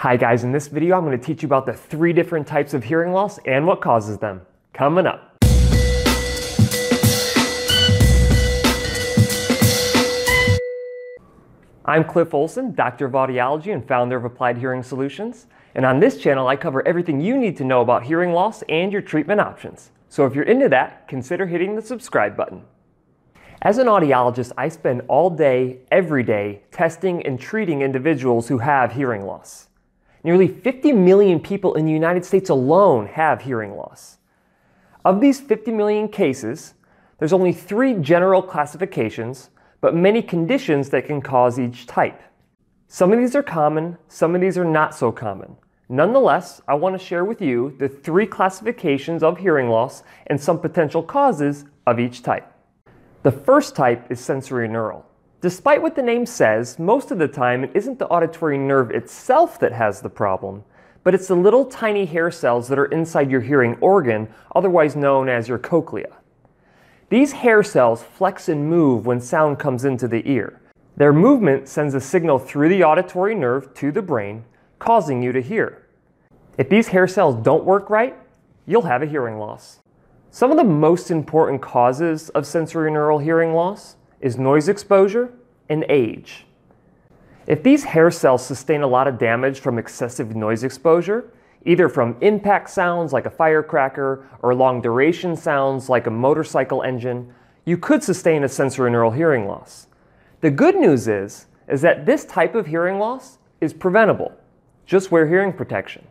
Hi guys, in this video I'm going to teach you about the three different types of hearing loss and what causes them. Coming up. I'm Cliff Olson, Doctor of Audiology and founder of Applied Hearing Solutions. And on this channel I cover everything you need to know about hearing loss and your treatment options. So if you're into that, consider hitting the subscribe button. As an audiologist, I spend all day, every day, testing and treating individuals who have hearing loss. Nearly 50 million people in the United States alone have hearing loss. Of these 50 million cases, there's only three general classifications, but many conditions that can cause each type. Some of these are common, some of these are not so common. Nonetheless, I want to share with you the three classifications of hearing loss and some potential causes of each type. The first type is sensorineural. Despite what the name says, most of the time it isn't the auditory nerve itself that has the problem, but it's the little tiny hair cells that are inside your hearing organ, otherwise known as your cochlea. These hair cells flex and move when sound comes into the ear. Their movement sends a signal through the auditory nerve to the brain, causing you to hear. If these hair cells don't work right, you'll have a hearing loss. Some of the most important causes of sensorineural hearing loss is noise exposure and age. If these hair cells sustain a lot of damage from excessive noise exposure, either from impact sounds like a firecracker or long duration sounds like a motorcycle engine, you could sustain a sensorineural hearing loss. The good news is, is that this type of hearing loss is preventable. Just wear hearing protection.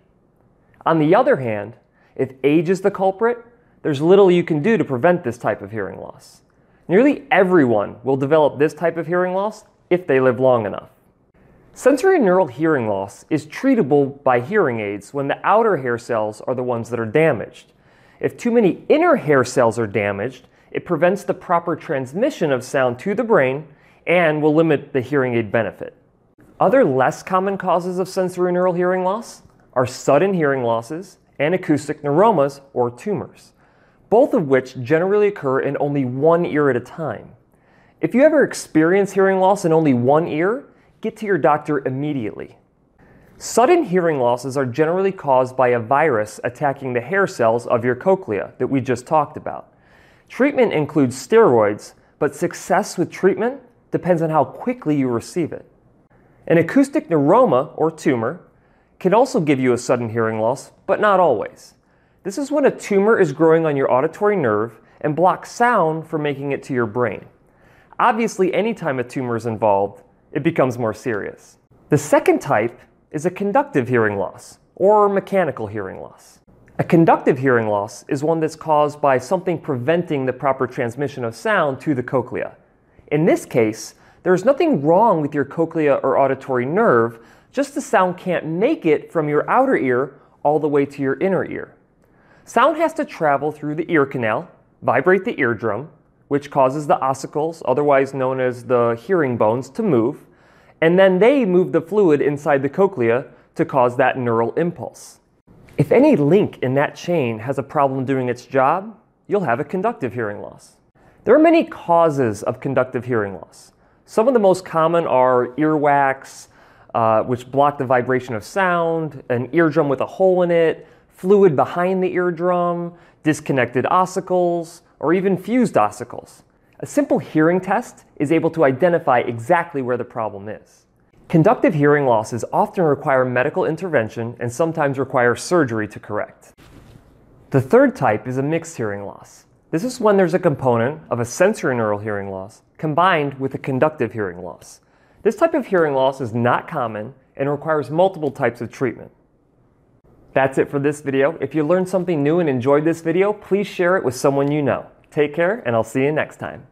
On the other hand, if age is the culprit, there's little you can do to prevent this type of hearing loss. Nearly everyone will develop this type of hearing loss if they live long enough. Sensorineural hearing loss is treatable by hearing aids when the outer hair cells are the ones that are damaged. If too many inner hair cells are damaged, it prevents the proper transmission of sound to the brain and will limit the hearing aid benefit. Other less common causes of sensorineural hearing loss are sudden hearing losses and acoustic neuromas or tumors both of which generally occur in only one ear at a time. If you ever experience hearing loss in only one ear, get to your doctor immediately. Sudden hearing losses are generally caused by a virus attacking the hair cells of your cochlea that we just talked about. Treatment includes steroids, but success with treatment depends on how quickly you receive it. An acoustic neuroma, or tumor, can also give you a sudden hearing loss, but not always. This is when a tumor is growing on your auditory nerve and blocks sound from making it to your brain. Obviously, anytime a tumor is involved, it becomes more serious. The second type is a conductive hearing loss, or mechanical hearing loss. A conductive hearing loss is one that's caused by something preventing the proper transmission of sound to the cochlea. In this case, there is nothing wrong with your cochlea or auditory nerve, just the sound can't make it from your outer ear all the way to your inner ear. Sound has to travel through the ear canal, vibrate the eardrum, which causes the ossicles, otherwise known as the hearing bones, to move, and then they move the fluid inside the cochlea to cause that neural impulse. If any link in that chain has a problem doing its job, you'll have a conductive hearing loss. There are many causes of conductive hearing loss. Some of the most common are earwax, uh, which block the vibration of sound, an eardrum with a hole in it, fluid behind the eardrum, disconnected ossicles, or even fused ossicles. A simple hearing test is able to identify exactly where the problem is. Conductive hearing losses often require medical intervention and sometimes require surgery to correct. The third type is a mixed hearing loss. This is when there's a component of a sensorineural hearing loss combined with a conductive hearing loss. This type of hearing loss is not common and requires multiple types of treatment. That's it for this video. If you learned something new and enjoyed this video, please share it with someone you know. Take care, and I'll see you next time.